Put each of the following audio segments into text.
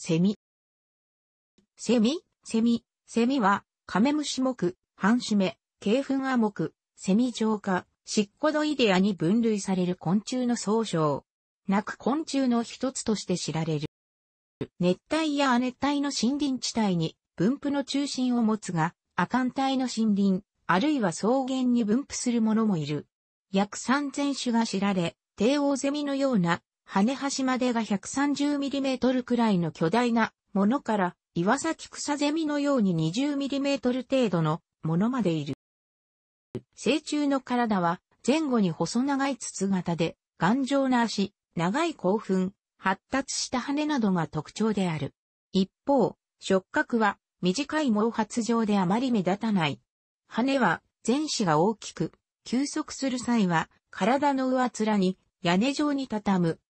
セミ。セミ、セミ、セミは、カメムシ目、半締め、軽粉亜目、セミ状化、シッコドイデアに分類される昆虫の総称。なく昆虫の一つとして知られる。熱帯や亜熱帯の森林地帯に分布の中心を持つが、亜寒帯の森林、あるいは草原に分布するものもいる。約3000種が知られ、帝王ゼミのような羽端までが 130mm くらいの巨大なものから、岩崎草ゼミのように 20mm 程度のものまでいる。成虫の体は前後に細長い筒型で、頑丈な足、長い興奮、発達した羽などが特徴である。一方、触覚は短い毛髪状であまり目立たない。羽は前肢が大きく、休息する際は体の上面に屋根状に畳む。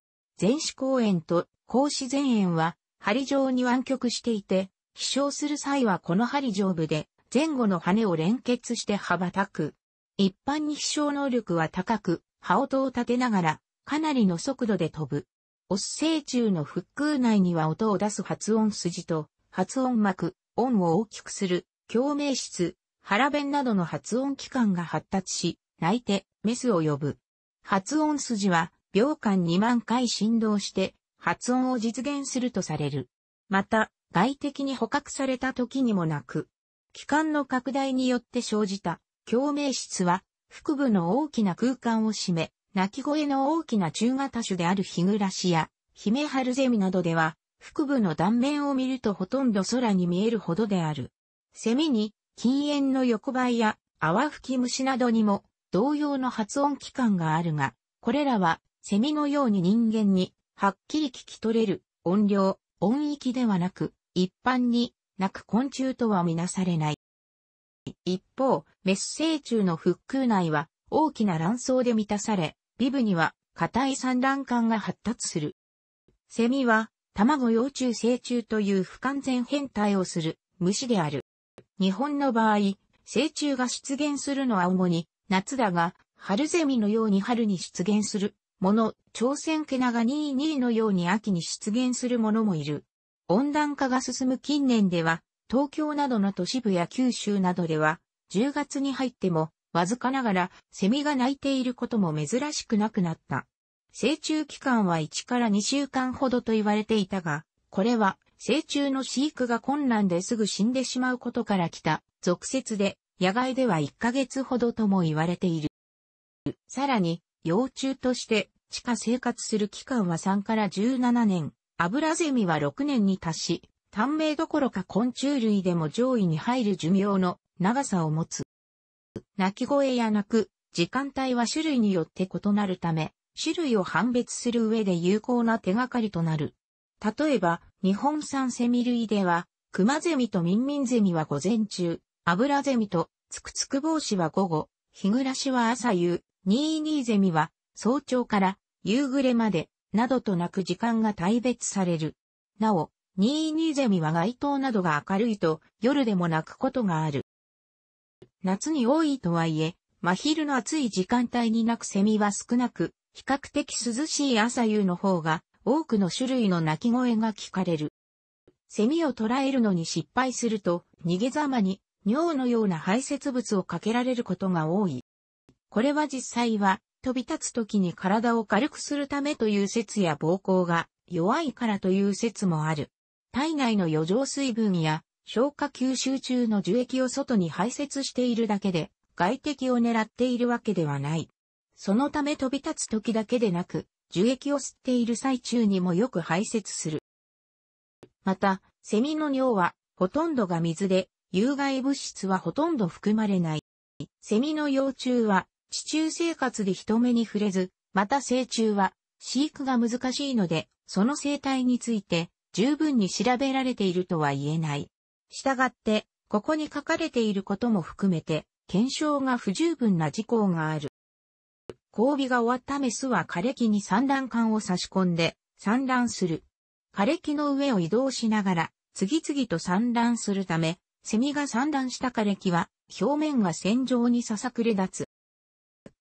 前肢後円と後肢前円は針状に湾曲していて、飛翔する際はこの針上部で前後の羽を連結して羽ばたく。一般に飛翔能力は高く、羽音を立てながら、かなりの速度で飛ぶ。オス成虫の腹腔内には音を出す発音筋と、発音膜、音を大きくする、共鳴質、腹弁などの発音器官が発達し、泣いて、メスを呼ぶ。発音筋は、秒間2万回振動して、発音を実現するとされる。また、外的に捕獲された時にもなく、気管の拡大によって生じた共鳴質は、腹部の大きな空間を占め、鳴き声の大きな中型種であるヒグラシや、ヒメハルゼミなどでは、腹部の断面を見るとほとんど空に見えるほどである。セミに、禁煙の横ばいや、泡吹き虫などにも、同様の発音器官があるが、これらは、セミのように人間に、はっきり聞き取れる、音量、音域ではなく、一般に、なく昆虫とはみなされない。一方、メス成虫の腹腔内は大きな卵巣で満たされ、ビブには硬い産卵管が発達する。セミは卵幼虫成虫という不完全変態をする虫である。日本の場合、成虫が出現するのは主に夏だが、春ゼミのように春に出現するもの、朝鮮毛長22のように秋に出現するものもいる。温暖化が進む近年では、東京などの都市部や九州などでは、10月に入っても、わずかながら、セミが鳴いていることも珍しくなくなった。成虫期間は1から2週間ほどと言われていたが、これは、成虫の飼育が困難ですぐ死んでしまうことから来た、俗説で、野外では1ヶ月ほどとも言われている。さらに、幼虫として地下生活する期間は3から17年、アブラゼミは6年に達し、短命どころか昆虫類でも上位に入る寿命の長さを持つ。鳴き声や鳴く時間帯は種類によって異なるため、種類を判別する上で有効な手がかりとなる。例えば、日本産セミ類では、クマゼミとミンミンゼミは午前中、アブラゼミとツクツク帽子は午後、日暮らしは朝夕、ニーニーゼミは早朝から夕暮れまで、などとなく時間が大別される。なお、ニーニーゼミは街灯などが明るいと夜でも鳴くことがある。夏に多いとはいえ、真昼の暑い時間帯に鳴くセミは少なく、比較的涼しい朝夕の方が多くの種類の鳴き声が聞かれる。セミを捕らえるのに失敗すると、逃げざまに尿のような排泄物をかけられることが多い。これは実際は飛び立つ時に体を軽くするためという説や膀胱が弱いからという説もある。体内の余剰水分や消化吸収中の樹液を外に排泄しているだけで、外敵を狙っているわけではない。そのため飛び立つ時だけでなく、樹液を吸っている最中にもよく排泄する。また、セミの尿はほとんどが水で、有害物質はほとんど含まれない。セミの幼虫は地中生活で人目に触れず、また成虫は飼育が難しいので、その生態について十分に調べられているとは言えない。したがって、ここに書かれていることも含めて、検証が不十分な事項がある。交尾が終わったメスは枯れ木に産卵管を差し込んで産卵する。枯れ木の上を移動しながら次々と産卵するため、セミが産卵した枯れ木は表面が線状にささくれ立つ。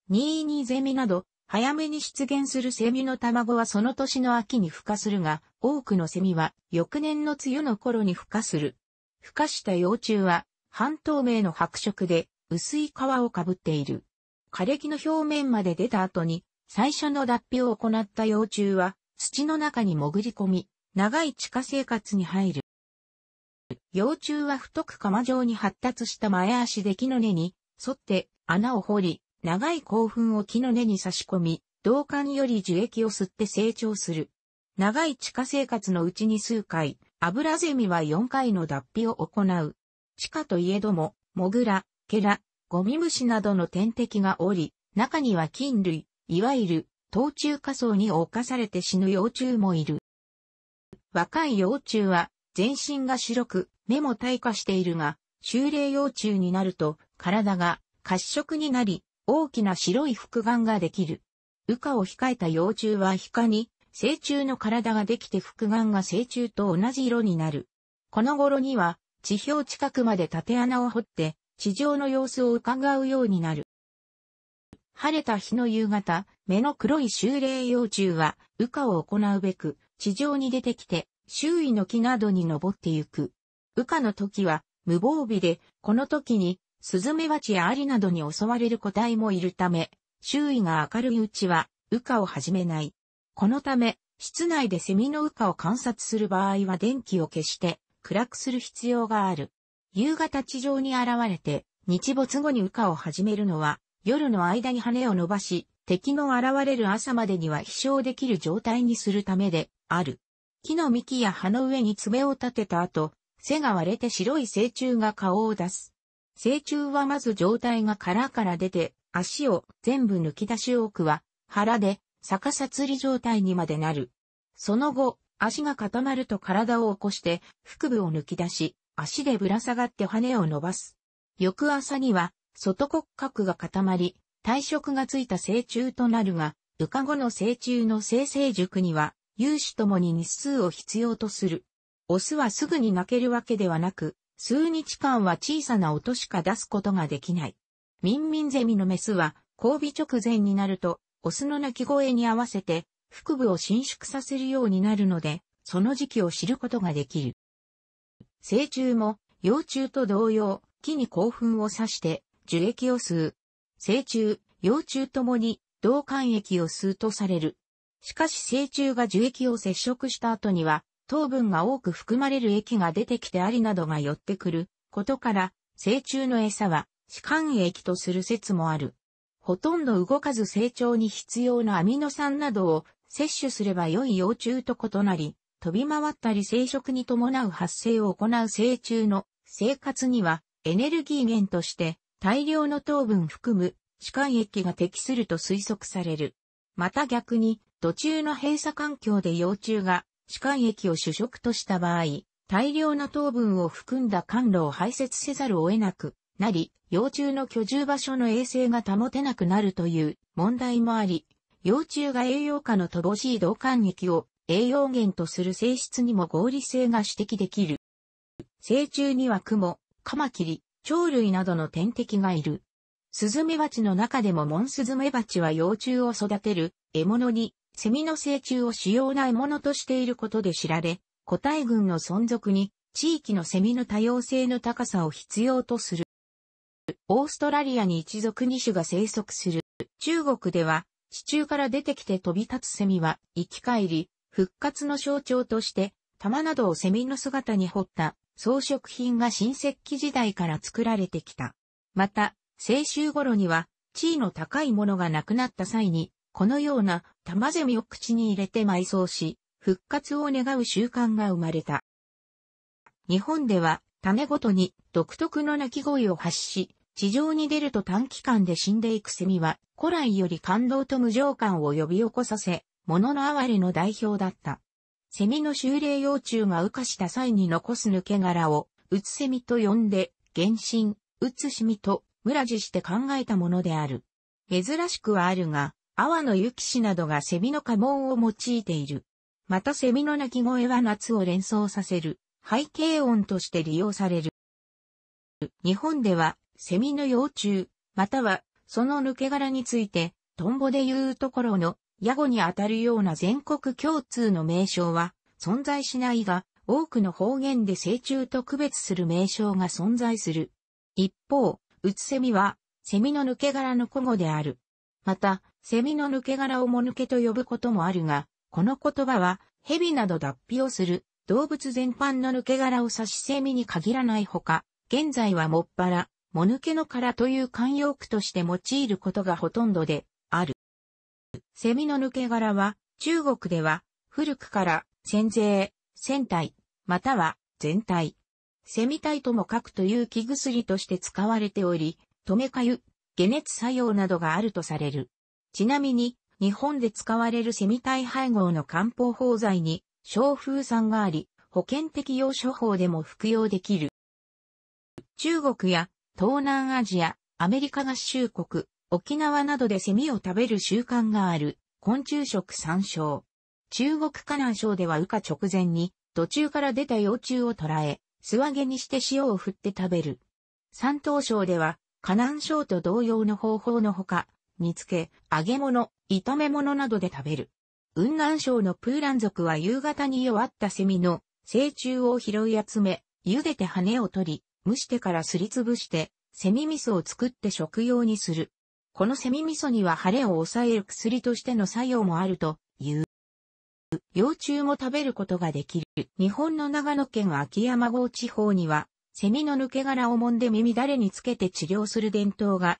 ニーニゼミなど早めに出現するセミの卵はその年の秋に孵化するが、多くのセミは翌年の梅雨の頃に孵化する。孵化した幼虫は半透明の白色で薄い皮をかぶっている。枯れ木の表面まで出た後に最初の脱皮を行った幼虫は土の中に潜り込み、長い地下生活に入る。幼虫は太く釜状に発達した前足で木の根に沿って穴を掘り、長い興奮を木の根に差し込み、銅管より樹液を吸って成長する。長い地下生活のうちに数回、アブラゼミは4回の脱皮を行う。地下といえども、モグラ、ケラ、ゴミムシなどの天敵がおり、中には菌類、いわゆる、冬虫仮想に侵されて死ぬ幼虫もいる。若い幼虫は、全身が白く、目も退化しているが、修霊幼虫になると、体が褐色になり、大きな白い複眼ができる。羽化を控えた幼虫は皮下に、成虫の体ができて複眼が成虫と同じ色になる。この頃には、地表近くまで縦穴を掘って、地上の様子を伺うようになる。晴れた日の夕方、目の黒い修霊幼虫は、羽化を行うべく、地上に出てきて、周囲の木などに登ってゆく。羽化の時は、無防備で、この時に、スズメバチやアリなどに襲われる個体もいるため、周囲が明るいうちは、羽化を始めない。このため、室内でセミの羽化を観察する場合は電気を消して、暗くする必要がある。夕方地上に現れて、日没後に羽化を始めるのは、夜の間に羽を伸ばし、敵の現れる朝までには飛翔できる状態にするためである。木の幹や葉の上に爪を立てた後、背が割れて白い成虫が顔を出す。成虫はまず状態が殻から出て、足を全部抜き出し多くは、腹で逆さ釣り状態にまでなる。その後、足が固まると体を起こして、腹部を抜き出し、足でぶら下がって羽を伸ばす。翌朝には、外骨格が固まり、体色がついた成虫となるが、羽化後の成虫の生成熟には、有種ともに日数を必要とする。オスはすぐに泣けるわけではなく、数日間は小さな音しか出すことができない。ミンミンゼミのメスは、交尾直前になると、オスの鳴き声に合わせて、腹部を伸縮させるようになるので、その時期を知ることができる。成虫も、幼虫と同様、木に興奮を刺して、樹液を吸う。成虫、幼虫ともに銅管液を吸うとされる。しかし成虫が樹液を接触した後には、糖分が多く含まれる液が出てきてアリなどが寄ってくることから、成虫の餌は歯間液とする説もある。ほとんど動かず成長に必要なアミノ酸などを摂取すれば良い幼虫と異なり、飛び回ったり生殖に伴う発生を行う成虫の生活にはエネルギー源として大量の糖分含む歯間液が適すると推測される。また逆に、土中の閉鎖環境で幼虫が歯間液を主食とした場合、大量の糖分を含んだ甘露を排泄せざるを得なくなり、幼虫の居住場所の衛生が保てなくなるという問題もあり、幼虫が栄養価の乏しい銅管液を栄養源とする性質にも合理性が指摘できる。成虫には雲、カマキリ、鳥類などの天敵がいる。スズメバチの中でもモンスズメバチは幼虫を育てる獲物に、セミの成虫を主要な獲物としていることで知られ、個体群の存続に地域のセミの多様性の高さを必要とする。オーストラリアに一族二種が生息する。中国では地中から出てきて飛び立つセミは生き返り、復活の象徴として玉などをセミの姿に彫った装飾品が新石器時代から作られてきた。また、清秋頃には、地位の高いものがなくなった際に、このような玉ゼミを口に入れて埋葬し、復活を願う習慣が生まれた。日本では、種ごとに独特の鳴き声を発し、地上に出ると短期間で死んでいくセミは、古来より感動と無情感を呼び起こさせ、物の哀れの代表だった。セミの修霊幼虫が羽化した際に残す抜け殻を、うつセミと呼んで、原神、うつしみと、村地して考えたものである。珍しくはあるが、阿波の雪士などがセミの家紋を用いている。またセミの鳴き声は夏を連想させる、背景音として利用される。日本では、セミの幼虫、または、その抜け殻について、トンボでいうところの、ヤゴにあたるような全国共通の名称は存在しないが、多くの方言で成虫と区別する名称が存在する。一方、うつセミは、セミの抜け殻の古語である。また、セミの抜け殻をも抜けと呼ぶこともあるが、この言葉は、蛇など脱皮をする動物全般の抜け殻を指しセミに限らないほか、現在はもっぱら、もぬけの殻という慣用句として用いることがほとんどである。セミの抜け殻は、中国では、古くから、先税、船体、または、全体。セミ体とも書くという気薬として使われており、止めかゆ、解熱作用などがあるとされる。ちなみに、日本で使われるセミ体配合の漢方法剤に、小風酸があり、保険適用処方でも服用できる。中国や東南アジア、アメリカ合衆国、沖縄などでセミを食べる習慣がある昆虫食参照。中国河南省では羽化直前に途中から出た幼虫を捕らえ、素揚げにして塩を振って食べる。山東省では、河南省と同様の方法のほか、煮付け、揚げ物、炒め物などで食べる。雲南省のプーラン族は夕方に弱ったセミの成虫を拾い集め、茹でて羽を取り、蒸してからすりつぶして、セミ味噌を作って食用にする。このセミ味噌には晴れを抑える薬としての作用もあるという。幼虫も食べることができる。日本の長野県秋山郷地方には、セミの抜け殻を揉んで耳だれにつけて治療する伝統が。